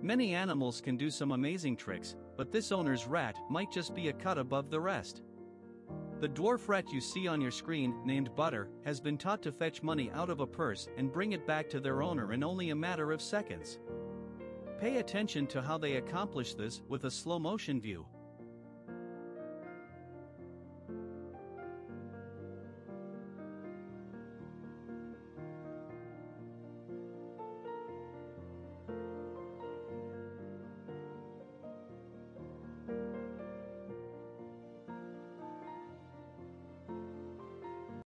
Many animals can do some amazing tricks, but this owner's rat might just be a cut above the rest. The dwarf rat you see on your screen, named Butter, has been taught to fetch money out of a purse and bring it back to their owner in only a matter of seconds. Pay attention to how they accomplish this with a slow motion view.